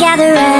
gather round.